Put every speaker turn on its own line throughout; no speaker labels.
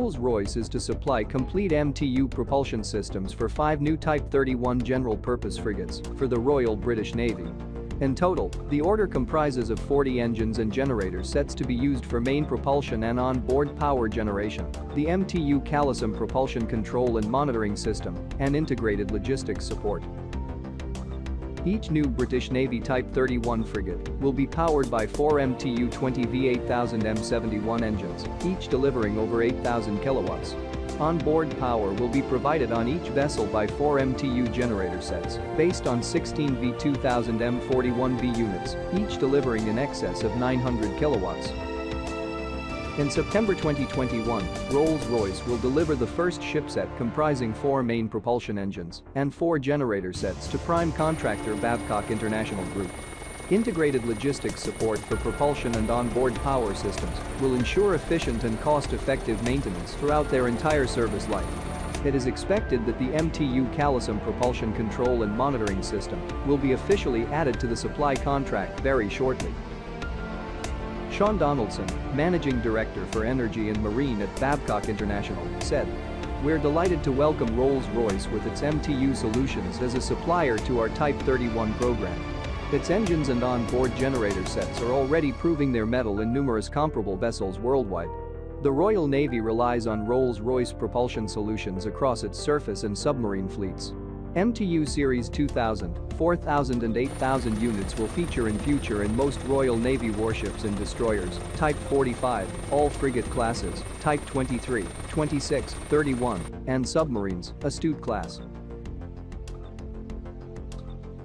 Rolls-Royce is to supply complete MTU propulsion systems for five new Type 31 general-purpose frigates for the Royal British Navy. In total, the order comprises of 40 engines and generator sets to be used for main propulsion and on-board power generation, the MTU Callosum propulsion control and monitoring system, and integrated logistics support. Each new British Navy Type 31 frigate will be powered by four MTU-20 V8000 M71 engines, each delivering over 8,000 kilowatts. On-board power will be provided on each vessel by four MTU generator sets, based on 16 V2000 M41V units, each delivering in excess of 900 kilowatts. In September 2021, Rolls-Royce will deliver the first shipset comprising four main propulsion engines and four generator sets to prime contractor Babcock International Group. Integrated logistics support for propulsion and onboard power systems will ensure efficient and cost-effective maintenance throughout their entire service life. It is expected that the MTU Callosum propulsion control and monitoring system will be officially added to the supply contract very shortly. Sean Donaldson, Managing Director for Energy and Marine at Babcock International, said, We're delighted to welcome Rolls-Royce with its MTU solutions as a supplier to our Type 31 program. Its engines and on-board generator sets are already proving their mettle in numerous comparable vessels worldwide. The Royal Navy relies on Rolls-Royce propulsion solutions across its surface and submarine fleets. MTU Series 2000, 4000 and 8000 units will feature in future in most Royal Navy warships and destroyers, Type 45, all frigate classes, Type 23, 26, 31, and submarines, Astute class.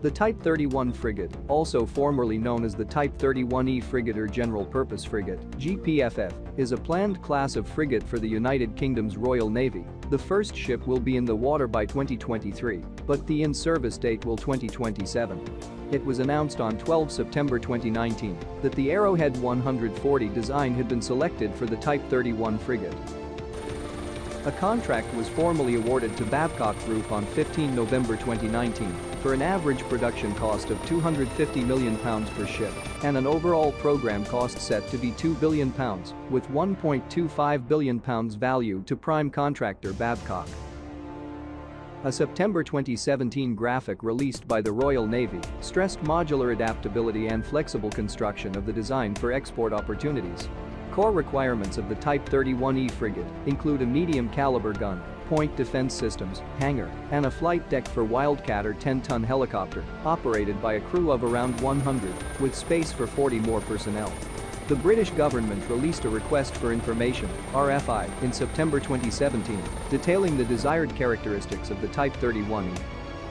The Type 31 frigate, also formerly known as the Type 31E frigate or General Purpose Frigate GPFF, is a planned class of frigate for the United Kingdom's Royal Navy the first ship will be in the water by 2023, but the in-service date will 2027. It was announced on 12 September 2019 that the Arrowhead 140 design had been selected for the Type 31 frigate. A contract was formally awarded to Babcock Group on 15 November 2019 for an average production cost of £250 million per ship and an overall program cost set to be £2 billion, with £1.25 billion value to prime contractor Babcock. A September 2017 graphic released by the Royal Navy stressed modular adaptability and flexible construction of the design for export opportunities. Core requirements of the Type 31E frigate include a medium caliber gun, point defense systems, hangar, and a flight deck for Wildcat or 10-ton helicopter, operated by a crew of around 100, with space for 40 more personnel. The British government released a request for information RFI in September 2017, detailing the desired characteristics of the Type 31E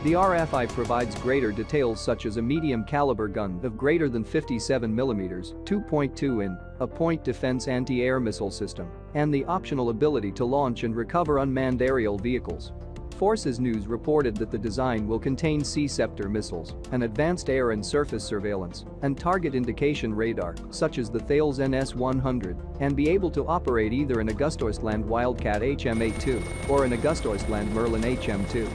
the RFI provides greater details such as a medium caliber gun of greater than 57mm, 2.2 in, a point defense anti-air missile system, and the optional ability to launch and recover unmanned aerial vehicles. Forces News reported that the design will contain Sea-Ceptor missiles, an advanced air and surface surveillance, and target indication radar, such as the Thales NS-100, and be able to operate either an AgustaWestland Wildcat HM-82 or an AgustaWestland Merlin HM-2.